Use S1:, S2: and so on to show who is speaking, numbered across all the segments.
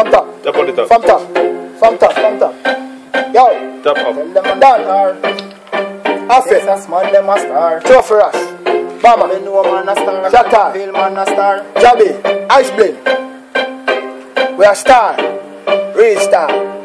S1: From top.
S2: Top on the top.
S1: From top. From top. From top. Yo.
S2: Top up.
S3: Tell them a
S1: Done.
S3: star.
S1: Off it.
S3: Texas man, them a star.
S1: Throw for us.
S3: They
S1: Bama.
S3: know man a star.
S1: Shut up.
S3: Feel man a star.
S1: Jabby. Ice blade. We are star. Real star.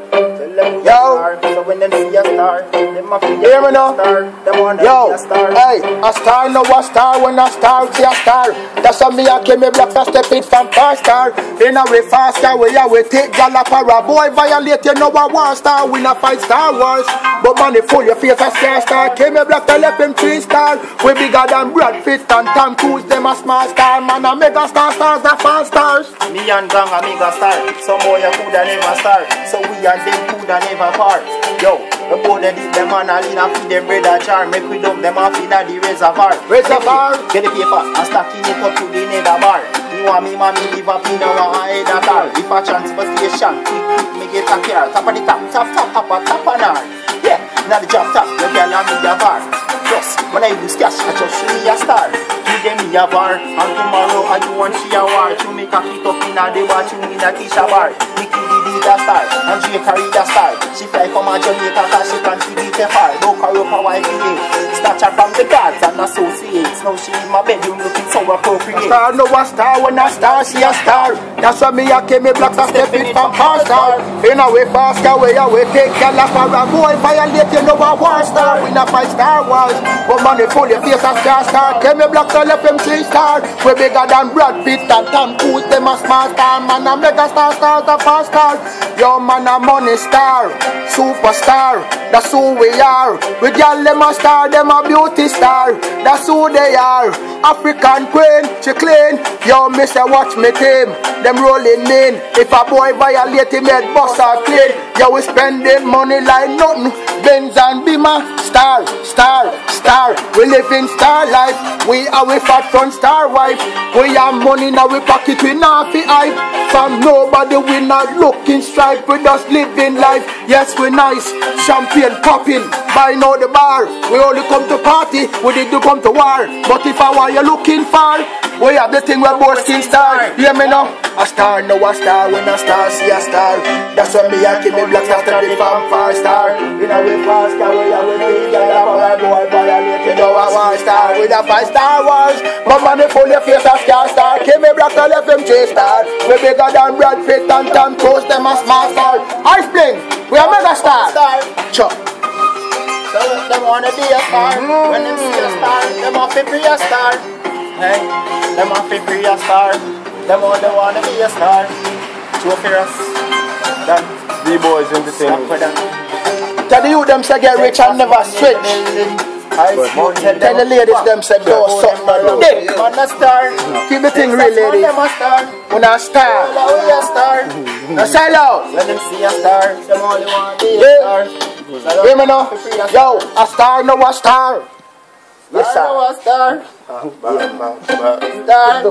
S3: We
S1: Yo.
S3: So when them see a star, them a feel
S1: Hear me now?
S3: Them wanna
S1: Yo,
S3: a star.
S1: hey, a star no a star when a star see a star. That's how me a Kimmey Black to step it from far star. In a way faster way a we take up a boy violate you know a war star. We not fight Star Wars, but money full your face a star star. Kimmey Black to left him three star. We bigger than Brad Pitt and Tom Cruise. Them a small star man a mega star stars a fan stars.
S3: Me and gang a mega star. Some boy a coulda never star. So we and them coulda never part. Yo, the boy they did them and a lean a feed them bread a jar. Make we dump them off in a the reservoir.
S1: Reservoir.
S3: Get the paper and stacking it up to the nether bar. Me want me mommy live up in a head at all. If a transportation, quick quick me get a car. Top of the top, top top top of top and all. Yeah, now the job top, you can have me a bar. Plus, when I use cash, I just show me a star. Give them me a bar, and tomorrow I do want she a war. To make a kick up in a the watch you in a Kisha bar. Nicky The star, and Jay carry the star. She fly from a Jamaica cause she contribute a far. Don't carry up a YPA. Snatch her from the guards and associates. Now she in my bedroom looking so appropriate.
S1: Star no a star when a star see a star. That's why me a Kimmey Black to step it from far. In a way faster way a way take gal up a boy violate you know a war star. We not fight Star Wars, but money full your face a star star. Kimmey Black to left him three star. We bigger than Brad Pitt and Tom Cruise. Them a small star man a mega star stars a fast star. Yo man a money star, superstar. That's who we are. We gal them a star, them a beauty star. That's who they are. African queen, she clean. Yo, say watch me team. Them rolling in. If a boy violate him, head bust her clean. Yo, we spending money like nothing. Benz and Beamer, star, star, star. We live in star life. We are we fat from star wife. We have money now we pocket, we not hype. From nobody we not looking stripe. We just living life. Yes, we nice. Champagne popping. Buy now the bar. We only come to party. We did to come to war. But if I want you looking for, we have the thing where boasting star. Hear me now? A star, no a star. When a star see a star. That's when me a give me black star to the farm far star. In a way fast we are with me. Girl, I'm a boy, violate. You know I want star. With a five star wars. My money full your face a star star. Give me black star, left him chase star. We bigger than Brad Pitt and Tom Cruise. Them a small star. Ice Spring, we are mega star.
S3: Star.
S1: Chuck.
S3: So them wanna be a star. Mm. When them see a star, them want to be a star. Hey, them want to be a star. Them want they wanna be a star. Two for us. Done.
S2: D-Boys
S3: Stop
S2: Entertainment.
S3: for them.
S1: Tell the youth them say get rich and never switch. Tell the ladies them say do something and dick.
S3: Man a star.
S1: Keep the thing real,
S3: Man
S1: ladies.
S3: them a star.
S1: When I star,
S3: All we a star.
S1: now sell out.
S3: When them see a star, them only want to be a star.
S1: Hear me now? Yo, a star no a star. Yes, sir.
S3: star. Star.